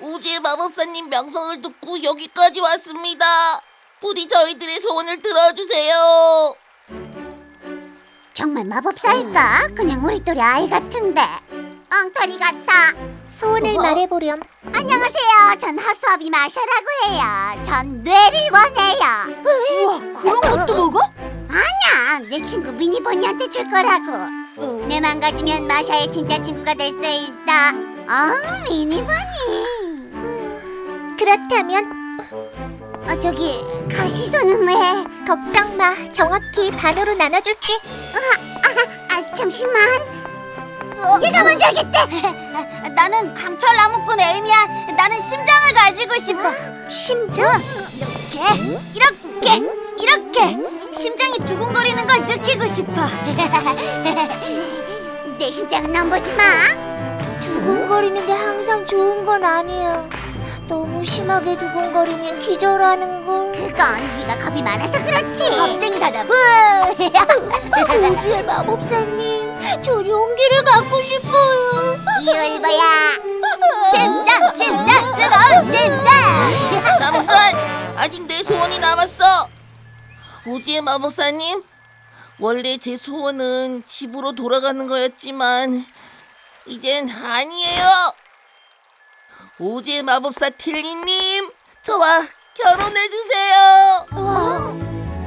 우주의 마법사님 명성을 듣고 여기까지 왔습니다. 부디 저희들의 소원을 들어주세요. 정말 마법사일까? 그냥 우리 또래 아이 같은데 엉터리 같아 소원을 뭐? 말해보렴. 안녕하세요 전 하수아비 마샤라고 해요 전 뇌를 원해요 우와 그런 것도 먹어? 아니야 내 친구 미니버니한테 줄 거라고 내 망가지면 마샤의 진짜 친구가 될 수 있어 어 미니버니 그렇다면 어, 저기 가시소는 왜? 걱정 마. 정확히 반으로 나눠줄게. 아 잠시만 얘가 먼저 하겠대 나는 강철 나무꾼 에이미야. 나는 심장을 가지고 싶어. 심장? 이렇게, 이렇게, 이렇게. 심장이 두근거리는 걸 느끼고 싶어. 내 심장은 넘보지 마 두근거리는 게 항상 좋은 건 아니야. 너무 심하게 두근거리면 기절하는 걸. 그건 네가 겁이 많아서 그렇지 겁쟁이 사자 부. 우주의 마법사님, 저 용기를 갖고 싶어요. 이을보야 심장, 심장, 뜨거운 심장. 잠깐! 아직 내 소원이 남았어! 우주의 마법사님, 원래 제 소원은 집으로 돌아가는 거였지만, 이젠 아니에요! 우주의 마법사 틸리님, 저와 결혼해주세요! 와,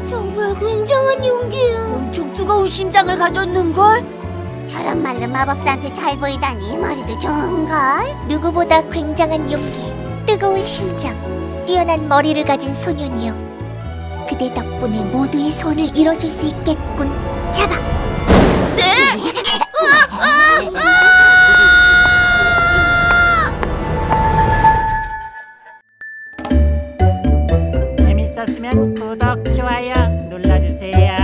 정말 굉장한 용기야. 엄청 뜨거운 심장을 가졌는 걸. 저런 말로 마법사한테 잘 보이다니 머리도 좋은걸 누구보다 굉장한 용기, 뜨거운 심장, 뛰어난 머리를 가진 소년이여. 그대 덕분에 모두의 소원을 이뤄줄 수 있겠군. 잡아! 구독, 좋아요 눌러주세요.